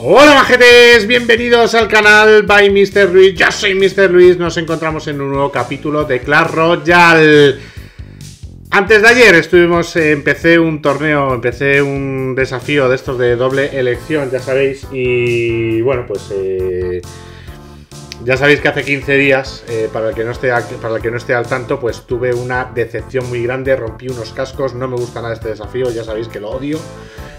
Hola majetes, bienvenidos al canal by Mr. Luis, yo soy Mr. Luis, nos encontramos en un nuevo capítulo de Clash Royale Antes de ayer estuvimos, eh, empecé un torneo, empecé un desafío de estos de doble elección, ya sabéis, y bueno, pues eh, ya sabéis que hace 15 días, eh, para, el que no esté, para el que no esté al tanto, pues tuve una decepción muy grande, rompí unos cascos, no me gusta nada este desafío, ya sabéis que lo odio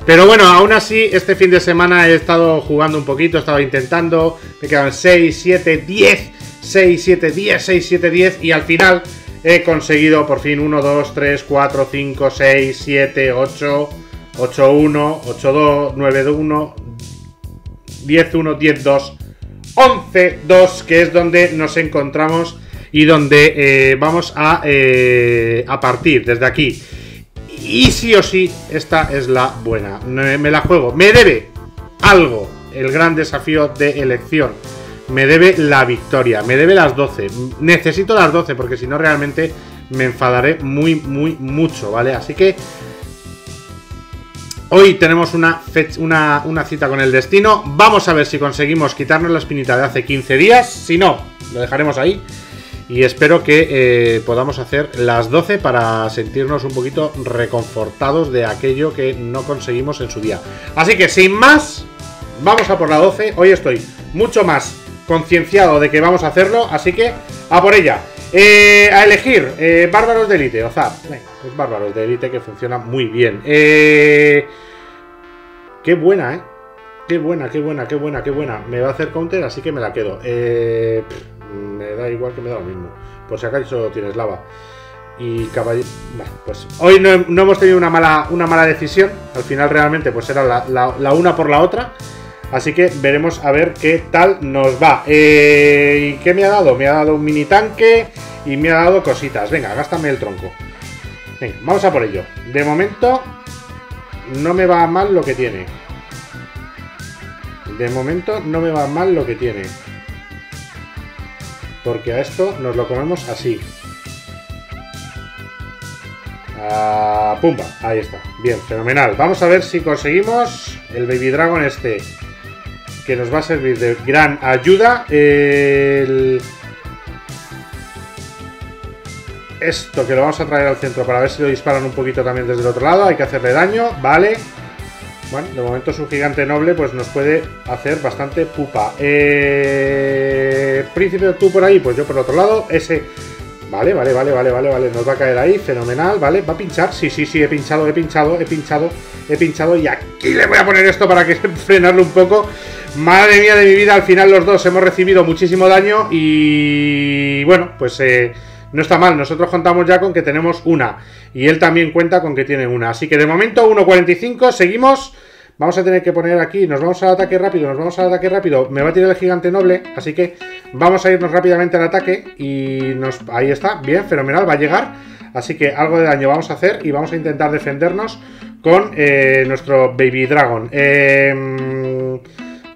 pero bueno, aún así, este fin de semana he estado jugando un poquito, he estado intentando. Me quedan 6, 7, 10. 6, 7, 10, 6, 7, 10. Y al final he conseguido por fin 1, 2, 3, 4, 5, 6, 7, 8, 8, 1, 8, 2, 9, 1, 10, 1, 10, 2, 11, 2, que es donde nos encontramos y donde eh, vamos a, eh, a partir desde aquí. Y sí o sí, esta es la buena. Me la juego. Me debe algo el gran desafío de elección. Me debe la victoria. Me debe las 12. Necesito las 12 porque si no realmente me enfadaré muy, muy, mucho, ¿vale? Así que... Hoy tenemos una, una, cita con el destino. Vamos a ver si conseguimos quitarnos la espinita de hace 15 días. Si no, lo dejaremos ahí. Y espero que eh, podamos hacer las 12 para sentirnos un poquito reconfortados de aquello que no conseguimos en su día. Así que sin más, vamos a por la 12. Hoy estoy mucho más concienciado de que vamos a hacerlo, así que a por ella. Eh, a elegir, eh, bárbaros de élite, o sea, pues bárbaros de élite que funciona muy bien. qué buena, ¿eh? Qué buena, qué buena, qué buena, qué buena. Me va a hacer counter, así que me la quedo. Eh me da igual que me da lo mismo. Por si acaso tienes lava. Y caballero. pues hoy no, hemos tenido una mala, una mala decisión. Al final, realmente, pues era la, una por la otra. Así que veremos a ver qué tal nos va. Eh, ¿Y qué me ha dado? Me ha dado un mini tanque y me ha dado cositas. Venga, gástame el tronco. Venga, vamos a por ello. De momento, no me va mal lo que tiene. De momento, no me va mal lo que tiene. Porque a esto nos lo comemos así. Ah, pumba, ahí está. Bien, fenomenal. Vamos a ver si conseguimos el Baby Dragon este. Que nos va a servir de gran ayuda. Esto que lo vamos a traer al centro para ver si lo disparan un poquito también desde el otro lado. Hay que hacerle daño, vale. Bueno, de momento su gigante noble pues nos puede hacer bastante pupa. Eh... Príncipe, tú por ahí, pues yo por el otro lado. Ese... Vale, vale, vale, vale, vale, vale. Nos va a caer ahí, fenomenal, ¿vale? ¿Va a pinchar? Sí, sí, sí, he pinchado, he pinchado, he pinchado, he pinchado. Y aquí le voy a poner esto para que frenarlo un poco. Madre mía de mi vida, al final los dos hemos recibido muchísimo daño y... Bueno, pues... Eh no está mal, nosotros contamos ya con que tenemos una. Y él también cuenta con que tiene una. Así que de momento 1.45, seguimos. Vamos a tener que poner aquí, nos vamos al ataque rápido, nos vamos al ataque rápido. Me va a tirar el gigante noble, así que vamos a irnos rápidamente al ataque. Y nos, ahí está, bien, fenomenal, va a llegar. Así que algo de daño vamos a hacer y vamos a intentar defendernos con eh, nuestro Baby Dragon. Eh,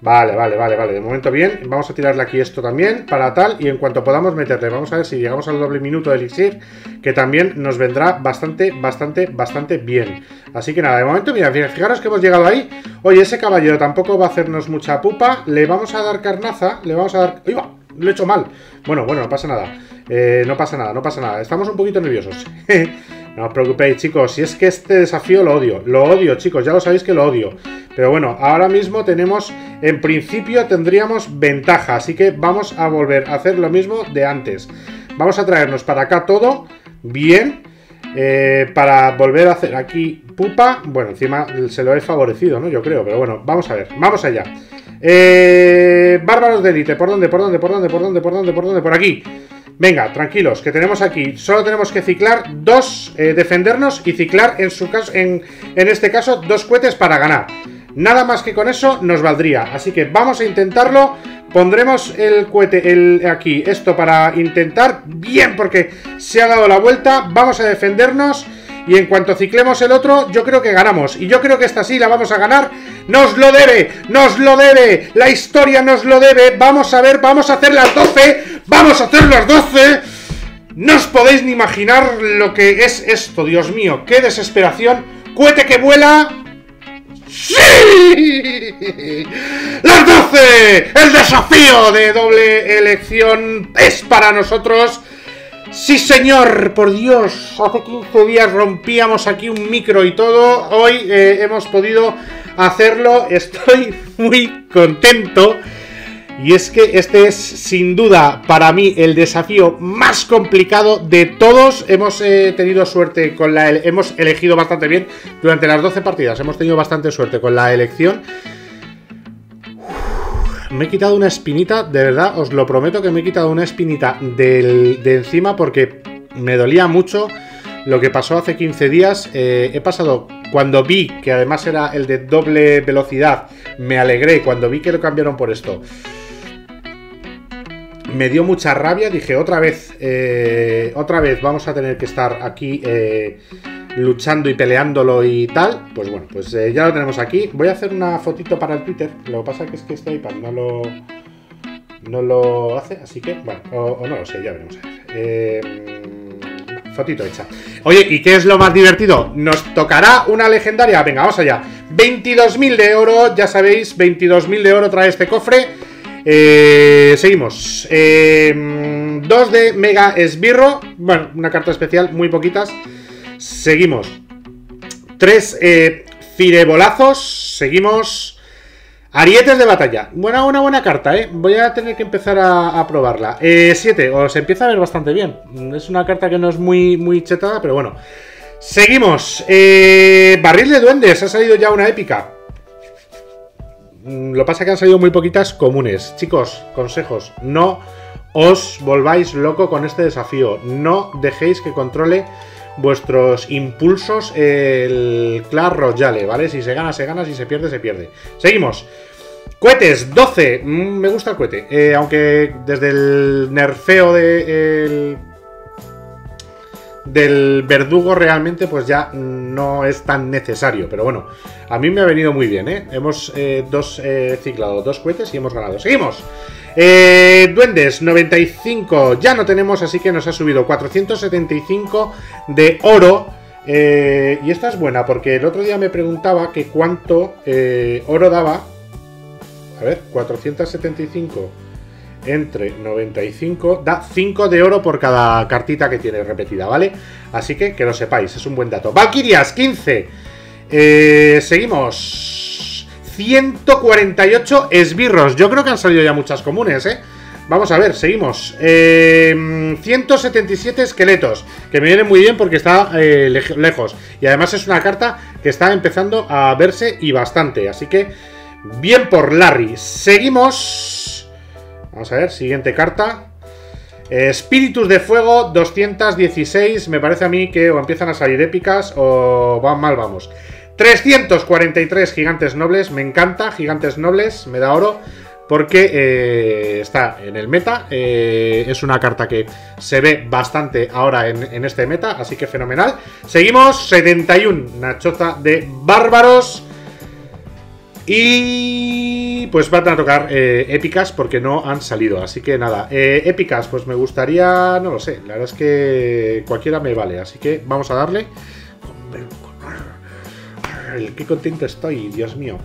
Vale, vale, vale, vale. De momento bien. Vamos a tirarle aquí esto también para tal. Y en cuanto podamos meterle, vamos a ver si llegamos al doble minuto de elixir. Que también nos vendrá bastante, bastante, bastante bien. Así que nada, de momento, mira, fijaros que hemos llegado ahí. Oye, ese caballero tampoco va a hacernos mucha pupa. Le vamos a dar carnaza. Le vamos a dar... ¡Uy, Lo he hecho mal. Bueno, bueno, no pasa nada. Eh, no pasa nada, no pasa nada. Estamos un poquito nerviosos. no os preocupéis, chicos. Si es que este desafío lo odio. Lo odio, chicos. Ya lo sabéis que lo odio. Pero bueno, ahora mismo tenemos, en principio tendríamos ventaja, así que vamos a volver a hacer lo mismo de antes. Vamos a traernos para acá todo, bien, eh, para volver a hacer aquí pupa. Bueno, encima se lo he favorecido, ¿no? Yo creo, pero bueno, vamos a ver, vamos allá. Eh, bárbaros de élite, ¿por dónde, por dónde, por dónde, por dónde, por dónde, por dónde? Por aquí. Venga, tranquilos, que tenemos aquí, solo tenemos que ciclar dos, eh, defendernos y ciclar en, su caso, en, en este caso dos cohetes para ganar. Nada más que con eso nos valdría. Así que vamos a intentarlo. Pondremos el cohete el, aquí, esto para intentar. Bien, porque se ha dado la vuelta. Vamos a defendernos. Y en cuanto ciclemos el otro, yo creo que ganamos. Y yo creo que esta sí la vamos a ganar. ¡Nos lo debe! ¡Nos lo debe! La historia nos lo debe. Vamos a ver, vamos a hacer las 12. ¡Vamos a hacer las 12! No os podéis ni imaginar lo que es esto, Dios mío. ¡Qué desesperación! ¡Cuete que vuela! ¡Sí! ¡Las 12! ¡El desafío de doble elección es para nosotros! Sí, señor, por Dios, hace 15 días rompíamos aquí un micro y todo. Hoy eh, hemos podido hacerlo. Estoy muy contento. Y es que este es sin duda para mí el desafío más complicado de todos. Hemos eh, tenido suerte con la... Hemos elegido bastante bien durante las 12 partidas. Hemos tenido bastante suerte con la elección. me he quitado una espinita, de verdad, os lo prometo que me he quitado una espinita de encima porque me dolía mucho lo que pasó hace 15 días. Eh, he pasado, cuando vi que además era el de doble velocidad, me alegré cuando vi que lo cambiaron por esto me dio mucha rabia, dije otra vez, eh, otra vez vamos a tener que estar aquí eh, luchando y peleándolo y tal. Pues bueno, pues eh, ya lo tenemos aquí. Voy a hacer una fotito para el Twitter. Lo que pasa es que este iPad no lo, no lo hace, así que, bueno, o, no lo sé, ya veremos. Fotito hecha. Oye, ¿y qué es lo más divertido? Nos tocará una legendaria. Venga, vamos allá. 22.000 de oro, ya sabéis, 22.000 de oro trae este cofre. Eh, seguimos. Eh, dos de Mega Esbirro. Bueno, una carta especial, muy poquitas. Seguimos. Tres eh, Firebolazos. Seguimos. Arietes de batalla. Buena, una buena carta, ¿eh? Voy a tener que empezar a, probarla. Eh, siete. Os empieza a ver bastante bien. Es una carta que no es muy, muy chetada, pero bueno. Seguimos. Eh, barril de duendes. Ha salido ya una épica. Mm, lo pasa que han salido muy poquitas comunes. Chicos, consejos, no os volváis loco con este desafío. No dejéis que controle vuestros impulsos el Clash Royale, ¿vale? Si se gana, se gana, si se pierde, se pierde. Seguimos. Cohetes, 12. Mm, me gusta el cohete. Eh, aunque desde el nerfeo de, del verdugo realmente pues ya no es tan necesario. Pero bueno, a mí me ha venido muy bien, ¿eh? Hemos eh, dos, eh, ciclado dos cohetes y hemos ganado. ¡Seguimos! Eh, duendes, 95 ya no tenemos, así que nos ha subido 475 de oro. y esta es buena, porque el otro día me preguntaba que cuánto oro daba. A ver, 475 entre 95 da 5 de oro por cada cartita que tiene repetida, ¿vale? Así que que lo sepáis, es un buen dato. Valkyrias, 15. Eh, seguimos. 148 esbirros. Yo creo que han salido ya muchas comunes, ¿eh? Vamos a ver, seguimos. 177 eh, esqueletos, que me viene muy bien porque está eh, lejos. Y además es una carta que está empezando a verse y bastante. Así que, bien por Larry. Seguimos. Vamos a ver, siguiente carta. Espíritus de Fuego, 216. Me parece a mí que o empiezan a salir épicas o van mal, vamos. 343 gigantes nobles. Me encanta, gigantes nobles. Me da oro. Porque eh, está en el meta. Eh, es una carta que se ve bastante ahora en, en este meta. Así que fenomenal. Seguimos. 71. Nachoza de bárbaros. Y pues van a tocar eh, épicas porque no han salido. Así que nada, eh, épicas, pues me gustaría, no lo sé, la verdad es que cualquiera me vale. Así que vamos a darle. Qué contento estoy, Dios mío.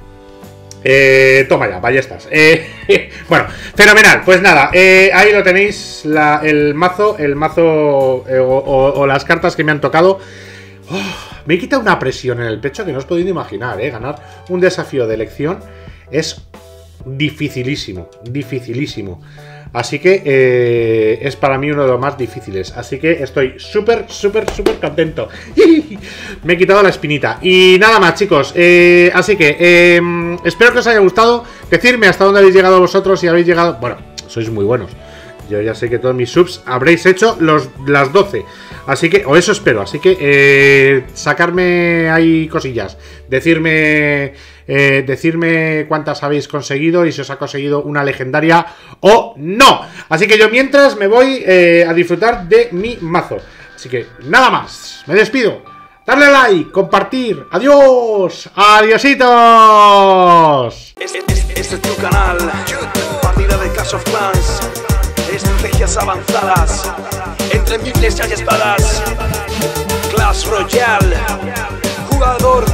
Eh, toma ya, ballestas. Eh, bueno, fenomenal. Pues nada, ahí lo tenéis, el mazo, el mazo o, las cartas que me han tocado. Oh, me quita una presión en el pecho que no os podéis imaginar, ¿eh? Ganar un desafío de elección es dificilísimo, dificilísimo. Así que eh, es para mí uno de los más difíciles. Así que estoy súper, súper, súper contento. Me he quitado la espinita. Y nada más, chicos. Eh, así que em, espero que os haya gustado. Decirme hasta dónde habéis llegado vosotros. Si habéis llegado... Bueno, sois muy buenos. Yo ya sé que todos mis subs habréis hecho los, las 12. Así que, o eso espero. Así que, eh, sacarme ahí cosillas. Decirme, eh, decirme cuántas habéis conseguido y si os ha conseguido una legendaria o no. Así que yo mientras me voy eh, a disfrutar de mi mazo. Así que, nada más. Me despido. darle like, compartir. Adiós. Adiositos. Este, este- este es tu canal, partida de Clash of Clans, estrategias avanzadas, entre mi iglesia y espadas. Clash Royale. Jugador